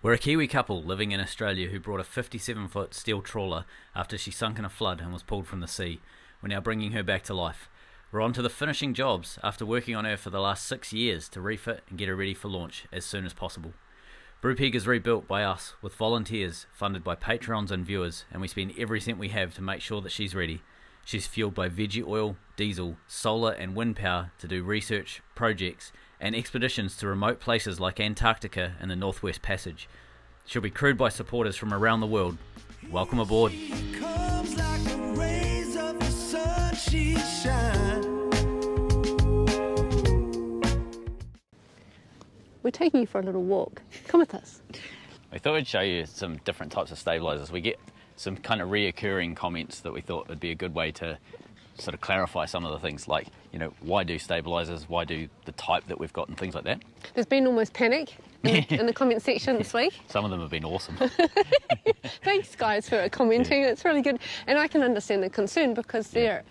We're a Kiwi couple living in Australia who brought a 57 foot steel trawler after she sunk in a flood and was pulled from the sea. We're now bringing her back to life. We're on to the finishing jobs after working on her for the last six years to refit and get her ready for launch as soon as possible. Brupeg is rebuilt by us with volunteers funded by Patreons and viewers, and we spend every cent we have to make sure that she's ready. She's fueled by veggie oil, diesel, solar, and wind power to do research, projects, and expeditions to remote places like Antarctica and the Northwest Passage. She'll be crewed by supporters from around the world. Welcome aboard. comes like the rays of the sun she shines. We're taking you for a little walk. Come with us. We thought we'd show you some different types of stabilizers. We get some kind of reoccurring comments that we thought would be a good way to sort of clarify some of the things like, you know, why do stabilizers, why do the type that we've got and things like that. There's been almost panic in the, in the comment section this week. Some of them have been awesome. Thanks, guys, for commenting. It's really good, and I can understand the concern because they're,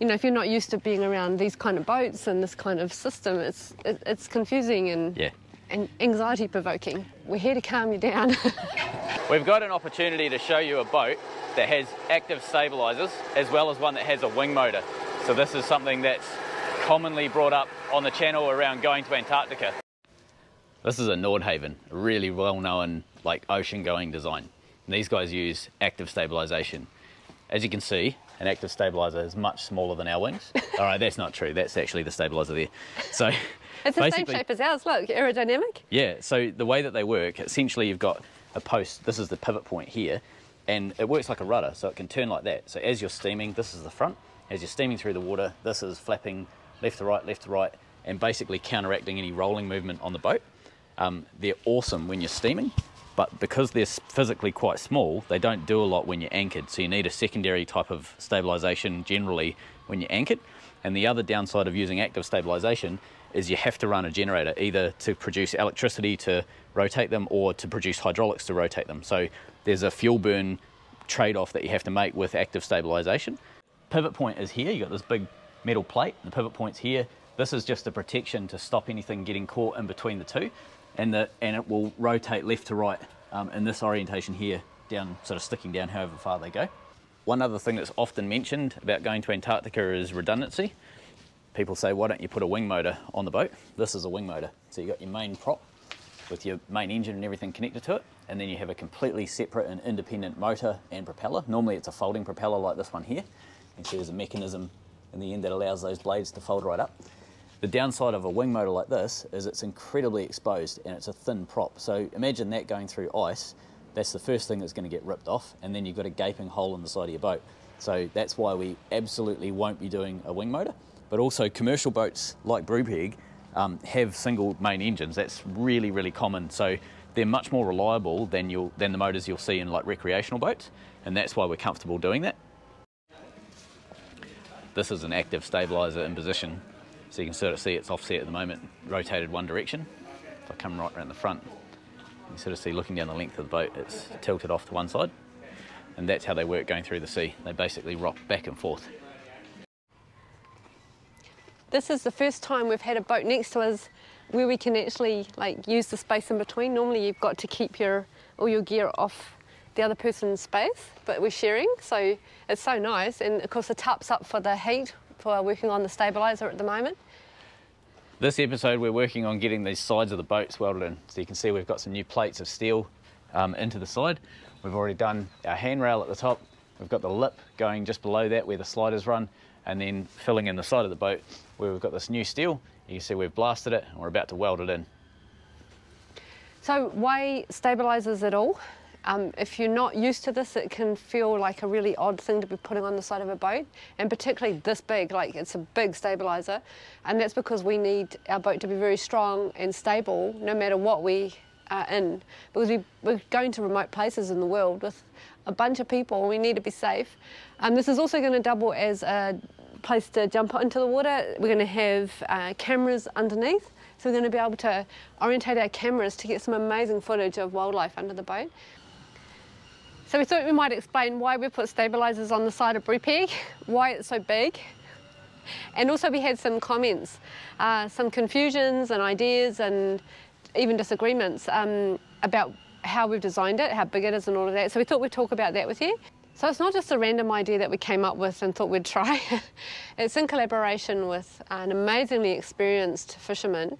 you know, if you're not used to being around these kind of boats and this kind of system, it's it, it's confusing and Yeah. and anxiety provoking. We're here to calm you down. We've got an opportunity to show you a boat that has active stabilizers as well as one that has a wing motor. So this is something that's commonly brought up on the channel around going to Antarctica. This is a Nordhavn, a really well-known like ocean-going design. And these guys use active stabilization. As you can see, an active stabilizer is much smaller than our wings. All right, that's not true. That's actually the stabilizer there. So it's the same shape as ours. Look, aerodynamic. yeah, so the way that they work, essentially you've got a post, this is the pivot point here, and it works like a rudder, so it can turn like that. So as you're steaming, this is the front. As you're steaming through the water, this is flapping left to right, left to right, and basically counteracting any rolling movement on the boat. Um, they're awesome when you're steaming, but because they're physically quite small, they don't do a lot when you're anchored. So you need a secondary type of stabilization generally when you're anchored. And the other downside of using active stabilization is you have to run a generator either to produce electricity to rotate them or to produce hydraulics to rotate them. So there's a fuel burn trade off that you have to make with active stabilization. Pivot point is here, you've got this big metal plate, the pivot point's here. This is just a protection to stop anything getting caught in between the two, and, the, and it will rotate left to right um, in this orientation here, down, sort of sticking down however far they go. One other thing that's often mentioned about going to Antarctica is redundancy. People say, why don't you put a wing motor on the boat? This is a wing motor. So you've got your main prop with your main engine and everything connected to it, and then you have a completely separate and independent motor and propeller. Normally it's a folding propeller like this one here. Can see there's a mechanism in the end that allows those blades to fold right up. The downside of a wing motor like this is it's incredibly exposed and it's a thin prop. So imagine that going through ice, that's the first thing that's going to get ripped off, and then you've got a gaping hole in the side of your boat. So that's why we absolutely won't be doing a wing motor. But also commercial boats like Brupeg um, have single main engines. That's really, really common. So they're much more reliable than you'll than the motors you'll see in like recreational boats, and that's why we're comfortable doing that. This is an active stabilizer in position, so you can sort of see it's offset at the moment, rotated one direction. If I come right around the front, you sort of see looking down the length of the boat, it's tilted off to one side, and that's how they work going through the sea. They basically rock back and forth. This is the first time we've had a boat next to us where we can actually like use the space in between. Normally you've got to keep your all your gear off the other person's space, but we're sharing, so it's so nice. And of course the tup's up for the heat for working on the stabilizer at the moment. This episode, we're working on getting these sides of the boats welded in. So you can see we've got some new plates of steel um, into the side. We've already done our handrail at the top. We've got the lip going just below that where the sliders run, and then filling in the side of the boat where we've got this new steel. You can see we've blasted it and we're about to weld it in. So why stabilizers at all? Um, if you're not used to this, it can feel like a really odd thing to be putting on the side of a boat, and particularly this big, like it's a big stabilizer, and that's because we need our boat to be very strong and stable no matter what we are in, because we, we're going to remote places in the world with a bunch of people, we need to be safe. Um, this is also going to double as a place to jump into the water. We're going to have uh, cameras underneath, so we're going to be able to orientate our cameras to get some amazing footage of wildlife under the boat. So we thought we might explain why we put stabilizers on the side of Brupeg, why it's so big, and also we had some comments, uh, some confusions and ideas and even disagreements um, about how we've designed it, how big it is and all of that. So we thought we'd talk about that with you. So it's not just a random idea that we came up with and thought we'd try. it's in collaboration with an amazingly experienced fisherman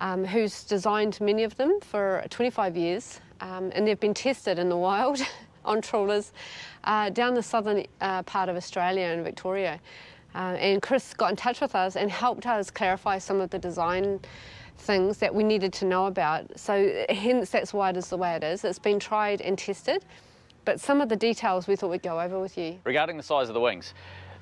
um, who's designed many of them for 25 years um, and they've been tested in the wild on trawlers uh, down the southern uh, part of Australia and Victoria. Uh, and Chris got in touch with us and helped us clarify some of the design things that we needed to know about. So hence that's why it is the way it is. It's been tried and tested, but some of the details we thought we'd go over with you. Regarding the size of the wings,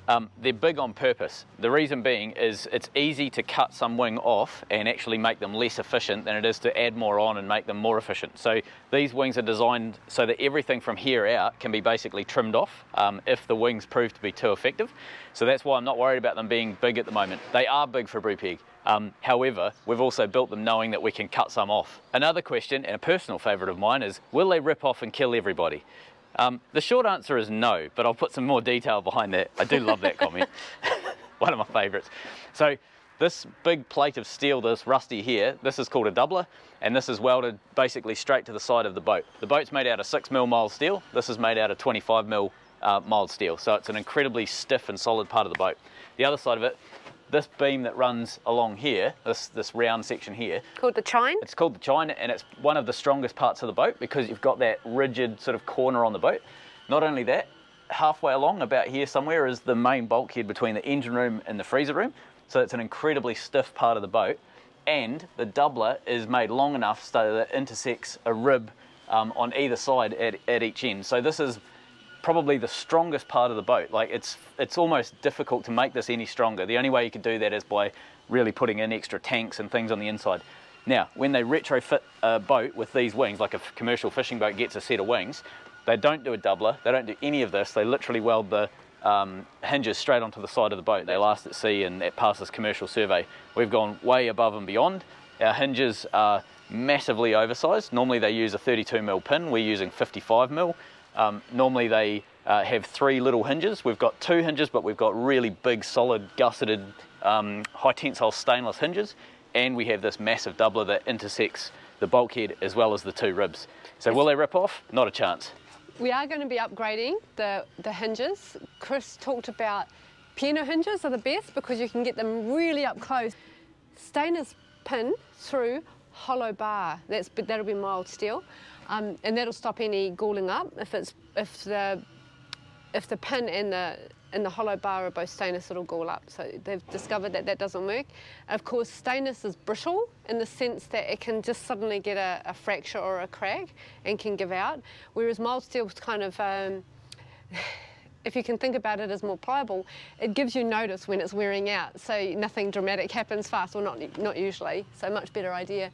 um, they're big on purpose. The reason being is it's easy to cut some wing off and actually make them less efficient than it is to add more on and make them more efficient. So these wings are designed so that everything from here out can be basically trimmed off um, if the wings prove to be too effective. So that's why I'm not worried about them being big at the moment. They are big for Brupeg. Um, however, we've also built them knowing that we can cut some off. Another question, and a personal favourite of mine, is will they rip off and kill everybody? Um, the short answer is no, but I'll put some more detail behind that. I do love that comment. One of my favourites. So this big plate of steel, this rusty here, this is called a doubler, and this is welded basically straight to the side of the boat. The boat's made out of 6 mil mild steel. This is made out of 25 mil uh, mild steel. So it's an incredibly stiff and solid part of the boat. The other side of it this beam that runs along here, this, this round section here, Called the chine? it's called the chine and it's one of the strongest parts of the boat because you've got that rigid sort of corner on the boat. Not only that, halfway along about here somewhere is the main bulkhead between the engine room and the freezer room. So it's an incredibly stiff part of the boat and the doubler is made long enough so that it intersects a rib um, on either side at, at each end. So this is probably the strongest part of the boat. Like it's it's almost difficult to make this any stronger. The only way you could do that is by really putting in extra tanks and things on the inside. Now, when they retrofit a boat with these wings, like a commercial fishing boat gets a set of wings, they don't do a doubler, they don't do any of this, they literally weld the um, hinges straight onto the side of the boat. They last at sea and it passes commercial survey. We've gone way above and beyond. Our hinges are massively oversized. Normally they use a 32 mil pin, we're using 55 mil. Um, normally they uh, have three little hinges. We've got two hinges, but we've got really big, solid, gusseted, um, high tensile stainless hinges. And we have this massive doubler that intersects the bulkhead as well as the two ribs. So will they rip off? Not a chance. We are going to be upgrading the, the hinges. Chris talked about piano hinges are the best because you can get them really up close. Stainless pin through hollow bar. That's that'll be mild steel, um, and that'll stop any galling up if it's if the if the pin and the and the hollow bar are both stainless, it'll gall up. So they've discovered that that doesn't work. Of course, stainless is brittle in the sense that it can just suddenly get a, a fracture or a crack and can give out, whereas mild steel is kind of um, if you can think about it as more pliable, it gives you notice when it's wearing out. So nothing dramatic happens fast, or not, not usually. So much better idea.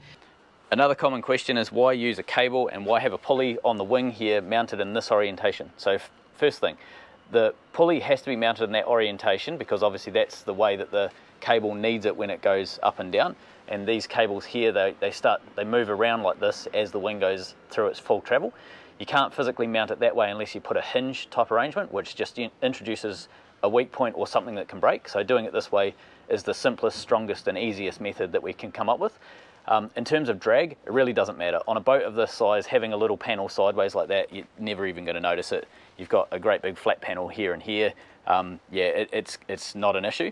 Another common question is why use a cable and why have a pulley on the wing here mounted in this orientation? So first thing, the pulley has to be mounted in that orientation because obviously that's the way that the cable needs it when it goes up and down. And these cables here, they, they start, they move around like this as the wing goes through its full travel. You can't physically mount it that way unless you put a hinge type arrangement, which just introduces a weak point or something that can break. So doing it this way is the simplest, strongest and easiest method that we can come up with. Um, in terms of drag, it really doesn't matter. On a boat of this size, having a little panel sideways like that, you're never even going to notice it. You've got a great big flat panel here and here. Um, yeah, it, it's, it's not an issue.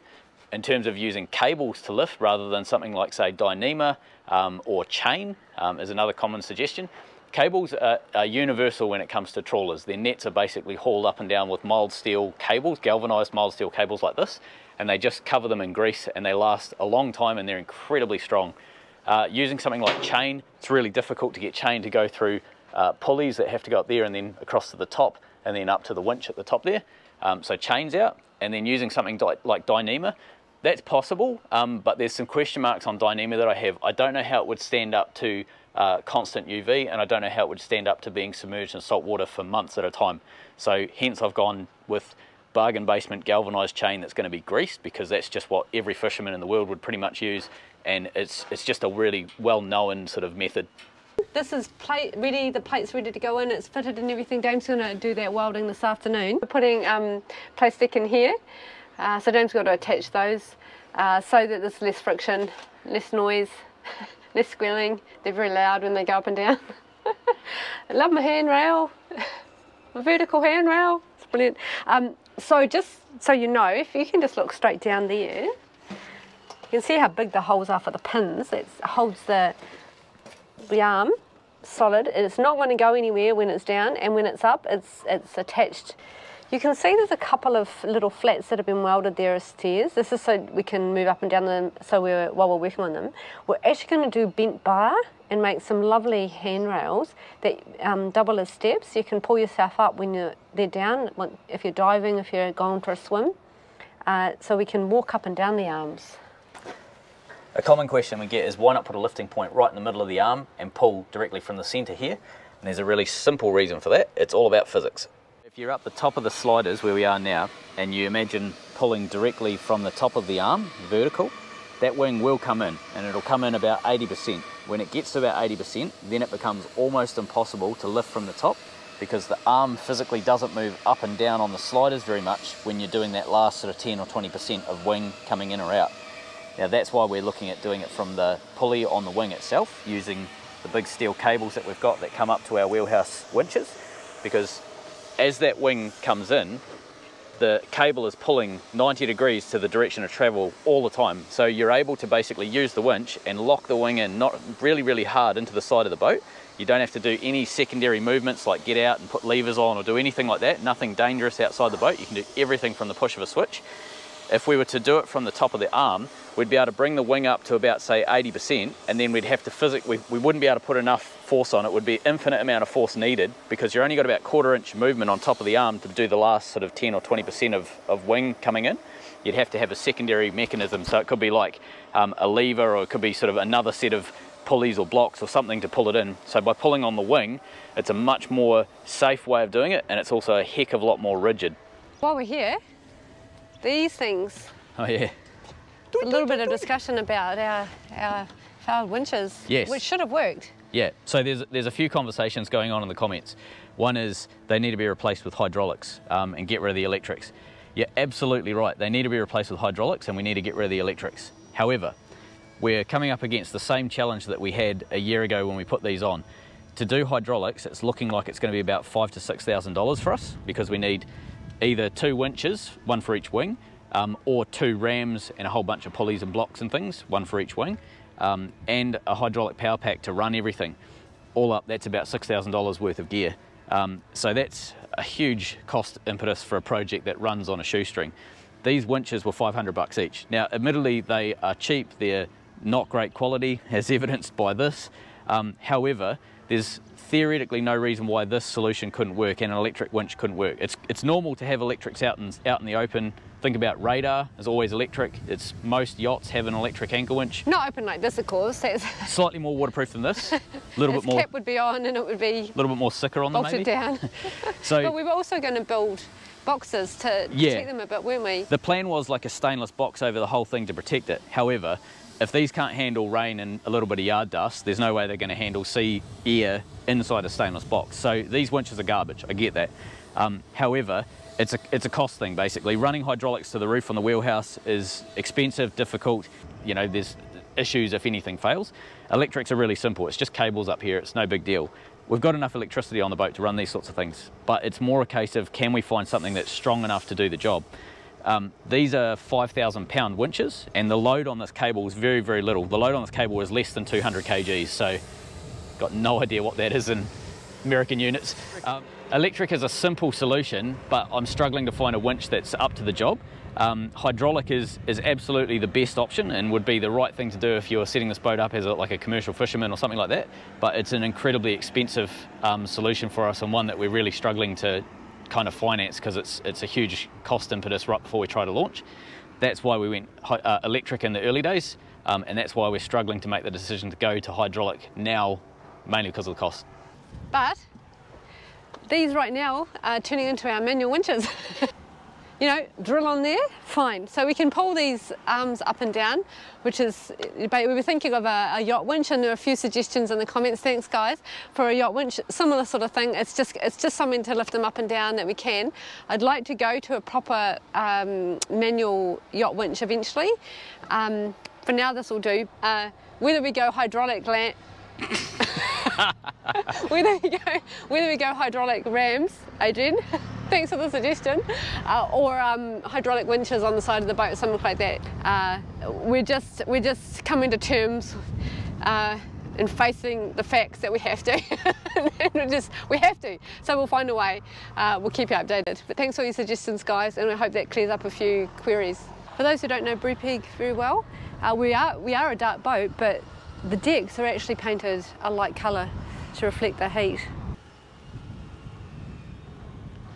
In terms of using cables to lift rather than something like, say, Dyneema um, or chain um, is another common suggestion. Cables are, are, universal when it comes to trawlers. Their nets are basically hauled up and down with mild steel cables, galvanized mild steel cables like this, and they just cover them in grease and they last a long time and they're incredibly strong. Uh, using something like chain, it's really difficult to get chain to go through uh, pulleys that have to go up there and then across to the top and then up to the winch at the top there. Um, so chains out, and then using something like Dyneema, that's possible, um, but there's some question marks on Dyneema that I have. I don't know how it would stand up to uh, constant UV, and I don't know how it would stand up to being submerged in salt water for months at a time. So hence I've gone with bargain basement galvanized chain that's going to be greased because that's just what every fisherman in the world would pretty much use, and it's it's just a really well-known sort of method. This is plate ready, the plate's ready to go in, it's fitted and everything. Dame's going to do that welding this afternoon. We're putting um, plastic in here, uh, so Dame's got to attach those uh, so that there's less friction, less noise. less squealing. They're very loud when they go up and down. I love my handrail, my vertical handrail. It's brilliant. Um, so just so you know, if you can just look straight down there, you can see how big the holes are for the pins. It holds the the arm solid. It's not going to go anywhere when it's down, and when it's up, it's it's attached. You can see there's a couple of little flats that have been welded there as stairs. This is so we can move up and down them. So we're while we're working on them, we're actually going to do bent bar and make some lovely handrails that um, double as steps. You can pull yourself up when you're they're down. If you're diving, if you're going for a swim, uh, so we can walk up and down the arms. A common question we get is why not put a lifting point right in the middle of the arm and pull directly from the centre here? And there's a really simple reason for that. It's all about physics. If you're up the top of the sliders where we are now and you imagine pulling directly from the top of the arm, vertical, that wing will come in and it'll come in about 80%. When it gets to about 80%, then it becomes almost impossible to lift from the top because the arm physically doesn't move up and down on the sliders very much when you're doing that last sort of 10 or 20% of wing coming in or out. Now that's why we're looking at doing it from the pulley on the wing itself, using the big steel cables that we've got that come up to our wheelhouse winches, because as that wing comes in, the cable is pulling 90 degrees to the direction of travel all the time. So you're able to basically use the winch and lock the wing in not really, really hard into the side of the boat. You don't have to do any secondary movements like get out and put levers on or do anything like that. Nothing dangerous outside the boat. You can do everything from the push of a switch. If we were to do it from the top of the arm, we'd be able to bring the wing up to about say 80% and then we'd have to physically, we, we wouldn't be able to put enough force on it. It would be infinite amount of force needed because you're only got about quarter inch movement on top of the arm to do the last sort of 10 or 20% of, of wing coming in. You'd have to have a secondary mechanism. So it could be like um, a lever or it could be sort of another set of pulleys or blocks or something to pull it in. So by pulling on the wing, it's a much more safe way of doing it and it's also a heck of a lot more rigid. While we're here, these things Oh yeah. A little bit of discussion about our, our failed winches, Yes. which should have worked. Yeah, so there's there's a few conversations going on in the comments. One is they need to be replaced with hydraulics um, and get rid of the electrics. You're absolutely right. They need to be replaced with hydraulics and we need to get rid of the electrics. However, we're coming up against the same challenge that we had a year ago when we put these on. To do hydraulics, it's looking like it's going to be about five to six thousand dollars for us because we need either two winches, one for each wing, um, or two rams and a whole bunch of pulleys and blocks and things, one for each wing, um, and a hydraulic power pack to run everything. All up, that's about six thousand dollars worth of gear. Um, so that's a huge cost impetus for a project that runs on a shoestring. These winches were 500 bucks each. Now, admittedly, they are cheap. They're not great quality, as evidenced by this. Um, however, there's theoretically no reason why this solution couldn't work and an electric winch couldn't work. It's, it's normal to have electrics out in, out in the open. Think about radar, is always electric. It's most yachts have an electric anchor winch. Not open like this, of course. Slightly more waterproof than this. A little bit more, The cap would be on and it would be a little bit more sicker on them maybe. down. So but we were also going to build boxes to Yeah. protect them a bit, weren't we? The plan was like a stainless box over the whole thing to protect it. However, if these can't handle rain and a little bit of yard dust, there's no way they're going to handle sea air inside a stainless box. So these winches are garbage. I get that. Um, however, it's a it's a cost thing basically. Running hydraulics to the roof on the wheelhouse is expensive, difficult. You know, there's issues if anything fails. Electrics are really simple. It's just cables up here. It's no big deal. We've got enough electricity on the boat to run these sorts of things, but it's more a case of can we find something that's strong enough to do the job. Um, these are 5,000 pound winches, and the load on this cable is very, very little. The load on this cable is less than 200 kgs, so got no idea what that is in American units. Um, electric is a simple solution, but I'm struggling to find a winch that's up to the job. Um, hydraulic is, is absolutely the best option and would be the right thing to do if you're setting this boat up as a, like a commercial fisherman or something like that. But it's an incredibly expensive um, solution for us and one that we're really struggling to kind of finance because it's, it's a huge cost impetus right before we try to launch. That's why we went uh, electric in the early days, um, and that's why we're struggling to make the decision to go to hydraulic now, mainly because of the cost. But these right now are turning into our manual winches. you know, drill on there, fine. So we can pull these arms up and down, which is, we were thinking of a, a yacht winch and there are a few suggestions in the comments, thanks guys, for a yacht winch, similar sort of thing. It's just, it's just something to lift them up and down that we can. I'd like to go to a proper um, manual yacht winch eventually. Um, for now this will do. Uh, whether we go hydraulic land, whether we go whether we go hydraulic rams, Adrian. Thanks for the suggestion. Uh, or um, hydraulic winches on the side of the boat, something like that. Uh, we're just we're just coming to terms uh, and facing the facts that we have to. we just we have to. So we'll find a way. Uh, we'll keep you updated. But thanks for your suggestions, guys, and I hope that clears up a few queries. For those who don't know Brupeg very well, uh, we are we are a dark boat, but the decks are actually painted a light colour to reflect the heat.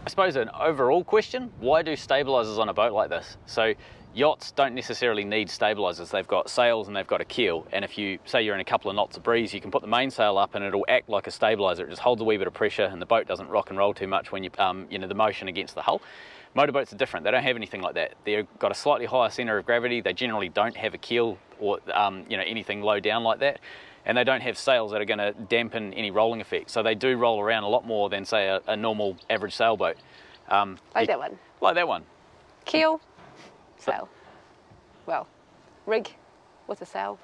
I suppose an overall question, why do stabilizers on a boat like this? So yachts don't necessarily need stabilizers. They've got sails and they've got a keel. And if you say you're in a couple of knots of breeze, you can put the mainsail up and it'll act like a stabilizer. It just holds a wee bit of pressure and the boat doesn't rock and roll too much when you, um, you know, the motion against the hull. Motorboats are different. They don't have anything like that. They've got a slightly higher center of gravity. They generally don't have a keel or um, you know anything low down like that. And they don't have sails that are going to dampen any rolling effect. So they do roll around a lot more than say a, a normal average sailboat. Um, Like you- that one. Like that one. Keel, sail. Well, rig with a sail.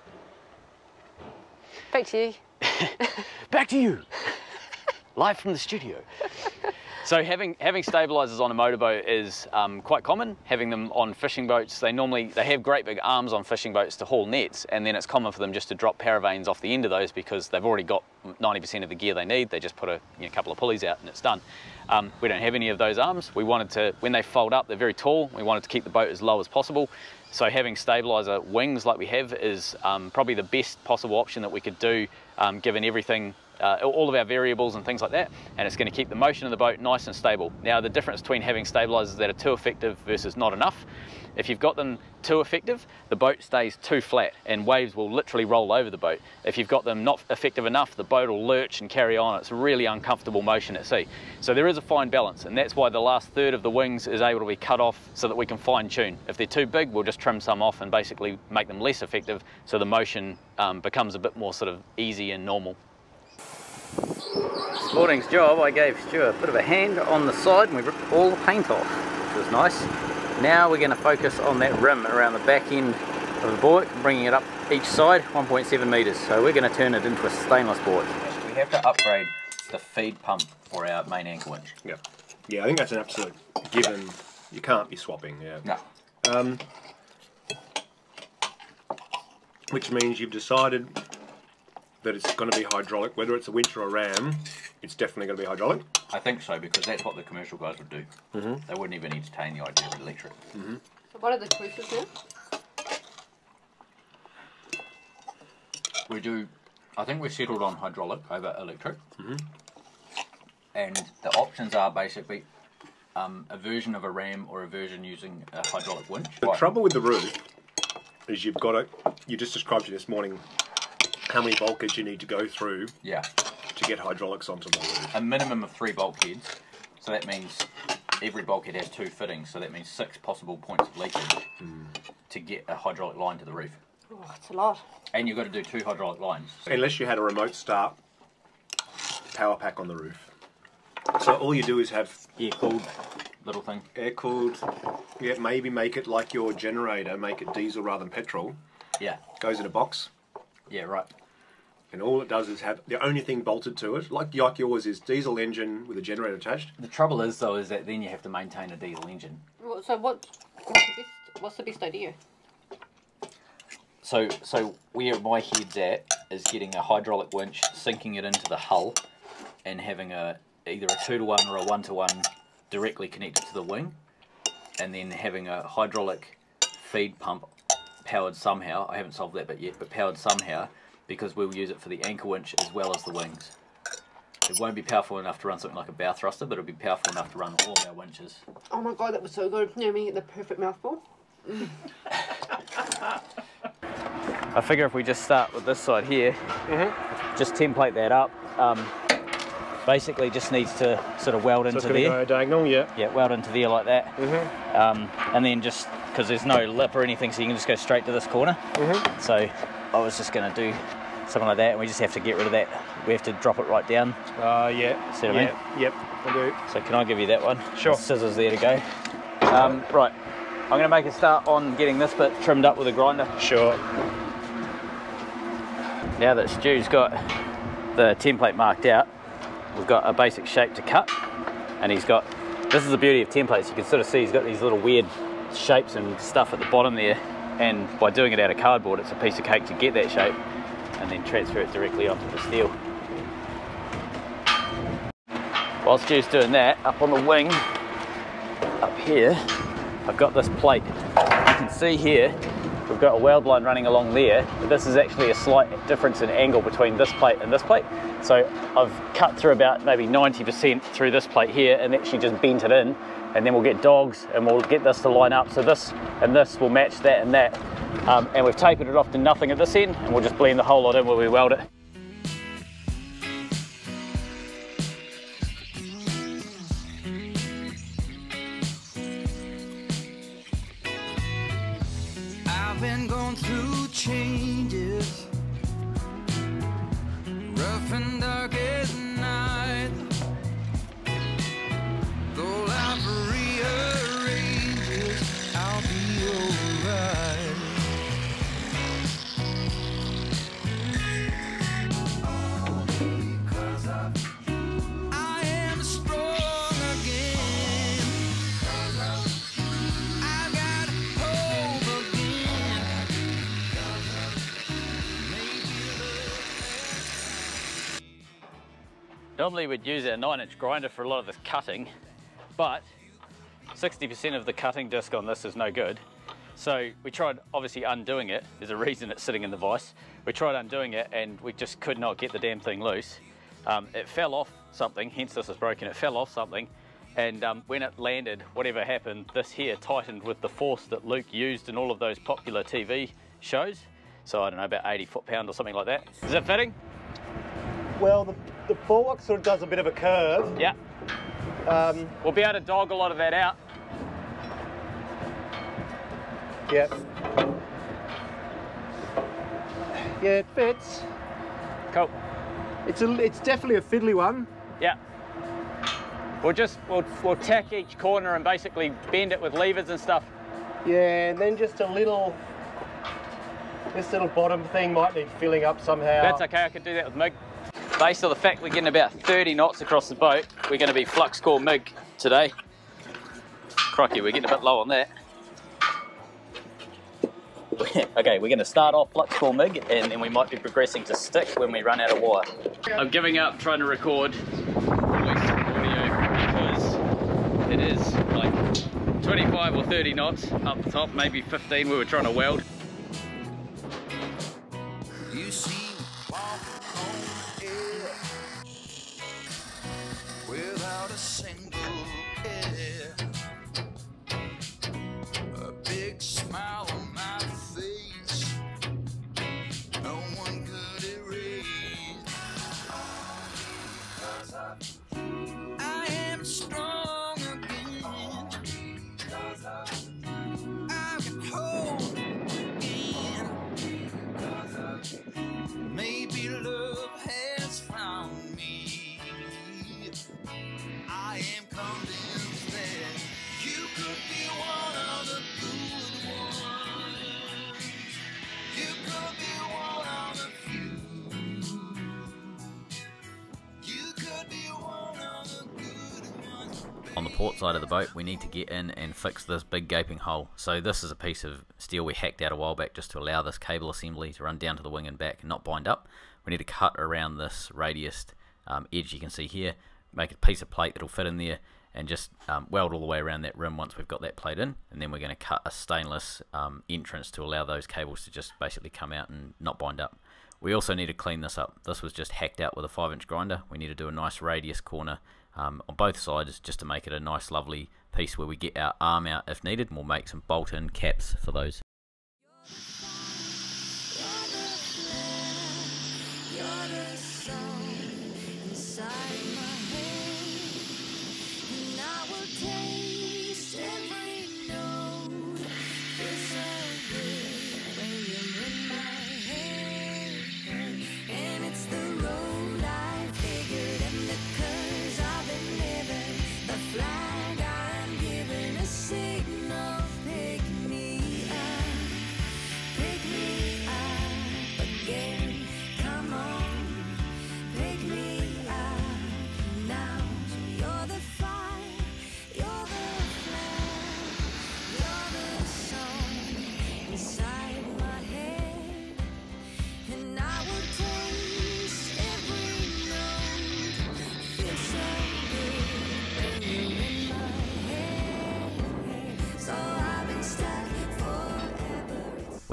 Back to you. Back to you. Live from the studio. So having having stabilizers on a motorboat is um, quite common. Having them on fishing boats, they normally they have great big arms on fishing boats to haul nets, and then it's common for them just to drop paravanes off the end of those because they've already got 90% of the gear they need. They just put a you know, couple of pulleys out and it's done. Um, we don't have any of those arms. We wanted to when they fold up, they're very tall. We wanted to keep the boat as low as possible. So having stabilizer wings like we have is um, probably the best possible option that we could do, um, given everything uh, all of our variables and things like that, and it's going to keep the motion of the boat nice and stable. Now, the difference between having stabilizers that are too effective versus not enough, if you've got them too effective, the boat stays too flat and waves will literally roll over the boat. If you've got them not effective enough, the boat will lurch and carry on. It's a really uncomfortable motion at sea. So there is a fine balance, and that's why the last third of the wings is able to be cut off so that we can fine tune. If they're too big, we'll just trim some off and basically make them less effective so the motion um, becomes a bit more sort of easy and normal. This morning's job, I gave Stuart a bit of a hand on the side and we ripped all the paint off, which was nice. Now we're going to focus on that rim around the back end of the board, bringing it up each side 1.7 metres. So we're going to turn it into a stainless board. We have to upgrade the feed pump for our main anchor winch. Yeah. Yeah, I think that's an absolute given. You can't be swapping, yeah. No. Um, which means you've decided that it's going to be hydraulic, whether it's a winch or a ram, it's definitely going to be hydraulic. I think so because that's what the commercial guys would do. Mm-hmm. They wouldn't even entertain the idea of electric. Mm-hmm. So what are the choices now? We do. I think we settled on hydraulic over electric, mm-hmm. and the options are basically um, a version of a ram or a version using a hydraulic winch. The trouble with the roof is you've got it. you just described to you this morning how many bulkheads you need to go through Yeah, to get hydraulics onto the roof. a minimum of three bulkheads. So that means every bulkhead has two fittings. So that means six possible points of leakage hmm. to get a hydraulic line to the roof. Oh, it's a lot. And you've got to do two hydraulic lines. So Unless you had a remote start power pack on the roof. So all you do is have air cooled little thing. air cooled, yeah, maybe make it like your generator, make it diesel rather than petrol. Yeah, Goes in a box, yeah, right. and all it does is have the only thing bolted to it, like, like yours is diesel engine with a generator attached. The trouble is though, is that then you have to maintain a diesel engine. Well, So what? What's the best, what's the best idea? So, so where my head's at is getting a hydraulic winch, sinking it into the hull, and having a either a two to one or a one to one directly connected to the wing, and then having a hydraulic feed pump powered somehow. I haven't solved that bit yet, but powered somehow because we'll use it for the anchor winch as well as the wings. It won't be powerful enough to run something like a bow thruster, but it'll be powerful enough to run all of our winches. Oh my god, that was so good. Now me get the perfect mouthful. I figure if we just start with this side here, just template that up. Um, basically, just needs to sort of weld into there. diagonal, yeah. Yeah, weld into there like that. Um, and then just because there's no lip or anything, so you can just go straight to this corner. So I was just going to do something like that, and we just have to get rid of that. We have to drop it right down. Uh, yeah. See what I mean? Yep, I do. So can I give you that one? Sure. The scissors there to go. Um, right, I'm going to make a start on getting this bit trimmed up with a grinder. Sure. Now that Stu's got the template marked out, we've got a basic shape to cut, and he's got, this is the beauty of templates, you can sort of see he's got these little weird shapes and stuff at the bottom there, and by doing it out of cardboard, it's a piece of cake to get that shape, and then transfer it directly onto the steel. While Stu's doing that, up on the wing, up here, I've got this plate. You can see here, we've got a weld line running along there, but this is actually a slight difference in angle between this plate and this plate. So I've cut through about maybe 90% through this plate here and actually just bent it in, and then we'll get dogs and we'll get this to line up. So this and this will match that and that. Um, and we've tapered it off to nothing at this end, and we'll just blend the whole lot in where we weld it. Normally we'd use our nine inch grinder for a lot of this cutting, but 60% of the cutting disc on this is no good. So we tried obviously undoing it. There's a reason it's sitting in the vise. We tried undoing it and we just could not get the damn thing loose. Um, it fell off something, hence this is broken. It fell off something and um, when it landed, whatever happened, this here tightened with the force that Luke used in all of those popular TV shows. So I don't know, about 80 foot pound or something like that. Is it fitting? Well, the, the bulwark sort of does a bit of a curve. Yeah. Um, We'll be able to dog a lot of that out. yeah. Yeah, it fits. Cool. It's a, it's definitely a fiddly one. Yeah. We'll just we'll, we'll tack each corner and basically bend it with levers and stuff. Yeah, and then just a little, this little bottom thing might need filling up somehow. That's okay. I could do that with MIG. Based on the fact we're getting about 30 knots across the boat, we're going to be flux core MIG today. Crikey, we're getting a bit low on that. okay, we're going to start off flux core MIG and then we might be progressing to stick when we run out of wire. I'm giving up trying to record voice audio because it is like 25 or 30 knots up the top, maybe 15 we were trying to weld. On the port side of the boat, we need to get in and fix this big gaping hole. So this is a piece of steel we hacked out a while back just to allow this cable assembly to run down to the wing and back and not bind up. We need to cut around this radius um, edge you can see here, make a piece of plate that'll fit in there and just um, weld all the way around that rim once we've got that plate in and then we're going to cut a stainless um, entrance to allow those cables to just basically come out and not bind up. We also need to clean this up. This was just hacked out with a 5 inch grinder. We need to do a nice radius corner um, on both sides just to make it a nice lovely piece where we get our arm out if needed and we'll make some bolt in caps for those.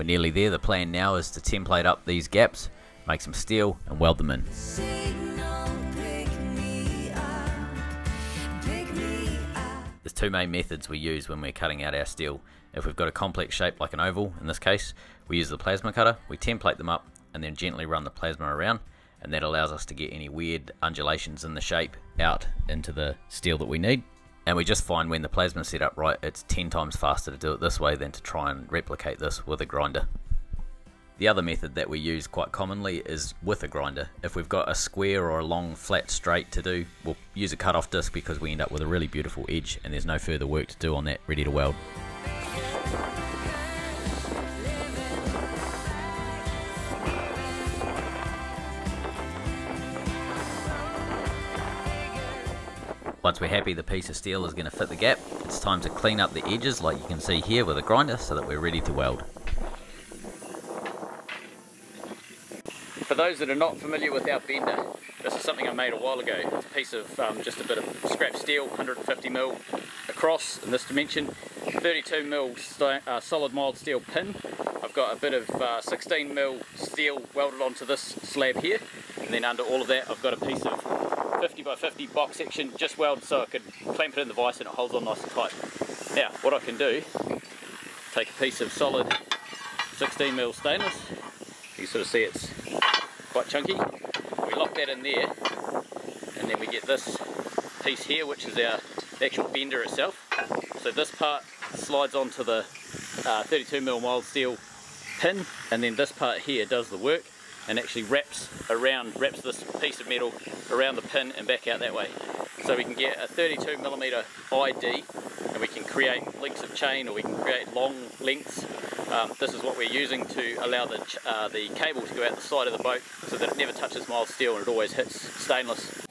Nearly there. The plan now is to template up these gaps, make some steel, and weld them in. Signal, pick me up, pick me up. There's two main methods we use when we're cutting out our steel. If we've got a complex shape like an oval, in this case, we use the plasma cutter, we template them up, and then gently run the plasma around, and that allows us to get any weird undulations in the shape out into the steel that we need. And we just find when the plasma's set up right, it's 10 times faster to do it this way than to try and replicate this with a grinder. The other method that we use quite commonly is with a grinder. If we've got a square or a long flat straight to do, we'll use a cut-off disc because we end up with a really beautiful edge and there's no further work to do on that, ready to weld. Once we're happy the piece of steel is going to fit the gap, it's time to clean up the edges like you can see here with a grinder so that we're ready to weld. For those that are not familiar with our bender, this is something I made a while ago. It's a piece of um, just a bit of scrap steel, 150 mil across in this dimension, 32 mil uh, solid mild steel pin. I've got a bit of uh, 16 mil steel welded onto this slab here, and then under all of that I've got a piece of 50 by 50 box section just welded so I could clamp it in the vise and it holds on nice and tight. Now, what I can do, take a piece of solid 16 mil stainless, you sort of see it's quite chunky. We lock that in there, and then we get this piece here, which is our actual bender itself. So this part slides onto the uh, 32 mil mild steel pin, and then this part here does the work and actually wraps around, wraps this piece of metal around the pin and back out that way. So we can get a 32 millimeter ID, and we can create links of chain, or we can create long lengths. Um, this is what we're using to allow the, uh, the cable to go out the side of the boat so that it never touches mild steel and it always hits stainless.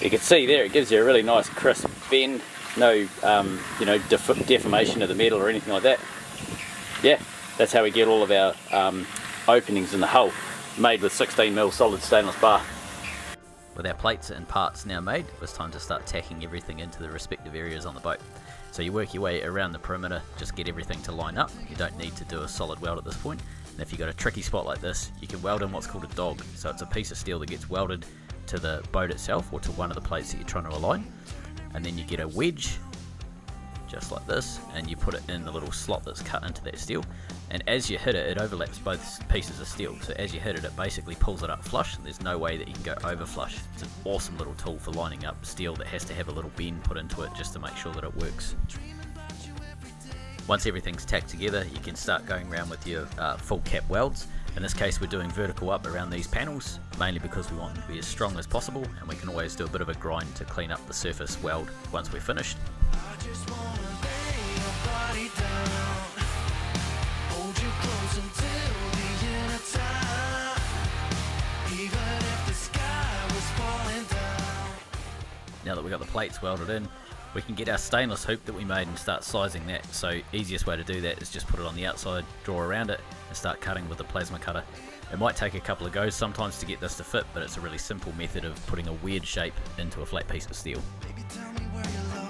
You can see there, it gives you a really nice crisp bend, no um, you know def- deformation of the metal or anything like that. Yeah, that's how we get all of our um, openings in the hull, made with 16 mil solid stainless bar. With our plates and parts now made, it was time to start tacking everything into the respective areas on the boat. So you work your way around the perimeter, just get everything to line up. You don't need to do a solid weld at this point. And if you've got a tricky spot like this, you can weld in what's called a dog. So it's a piece of steel that gets welded to the boat itself or to one of the plates that you're trying to align. And then you get a wedge, just like this, and you put it in the little slot that's cut into that steel. And as you hit it, it overlaps both pieces of steel. So as you hit it, it basically pulls it up flush. And there's no way that you can go over flush. It's an awesome little tool for lining up steel that has to have a little bend put into it just to make sure that it works. Once everything's tacked together, you can start going around with your uh, full cap welds. In this case, we're doing vertical up around these panels, mainly because we want them to be as strong as possible, and we can always do a bit of a grind to clean up the surface weld once we're finished. Now that we've got the plates welded in, we can get our stainless hoop that we made and start sizing that. So easiest way to do that is just put it on the outside, draw around it, and start cutting with the plasma cutter. It might take a couple of goes sometimes to get this to fit, but it's a really simple method of putting a weird shape into a flat piece of steel. Baby,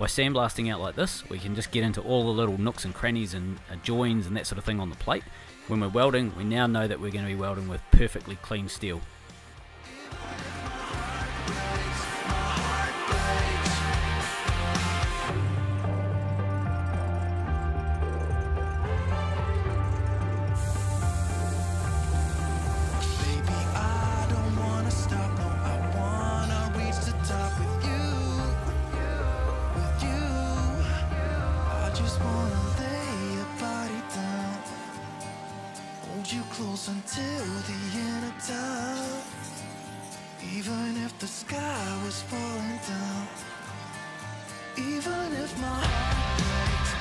By sandblasting out like this, we can just get into all the little nooks and crannies and uh, joins and that sort of thing on the plate. When we're welding, we now know that we're going to be welding with perfectly clean steel. Hold you close until the end of time. Even if the sky was falling down, even if my heart breaks,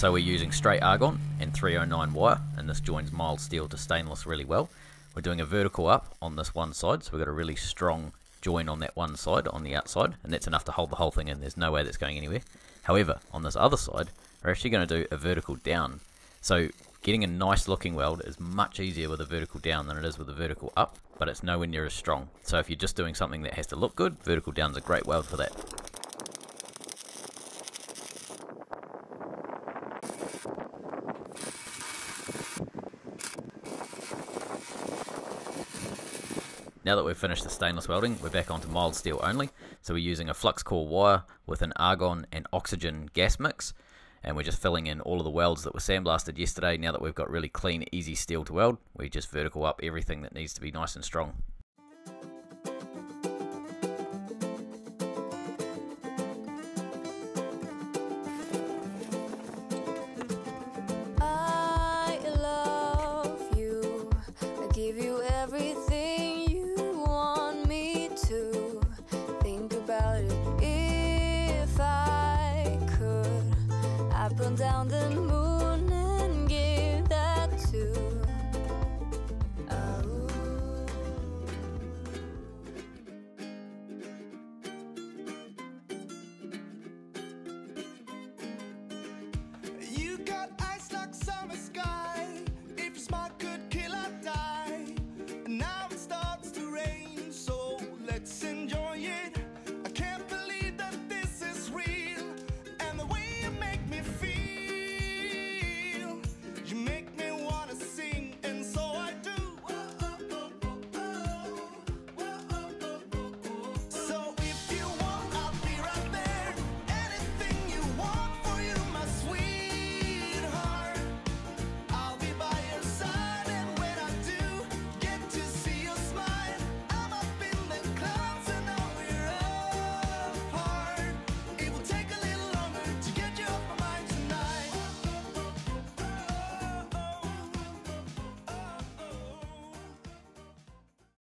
So we're using straight argon and 309 wire, and this joins mild steel to stainless really well. We're doing a vertical up on this one side, so we've got a really strong join on that one side on the outside, and that's enough to hold the whole thing in. There's no way that's going anywhere. However, on this other side, we're actually going to do a vertical down. So getting a nice looking weld is much easier with a vertical down than it is with a vertical up, but it's nowhere near as strong. So if you're just doing something that has to look good, vertical down's a great weld for that. Now that we've finished the stainless welding, we're back onto mild steel only. So we're using a flux core wire with an argon and oxygen gas mix. And we're just filling in all of the welds that were sandblasted yesterday. Now that we've got really clean, easy steel to weld, we just vertical up everything that needs to be nice and strong.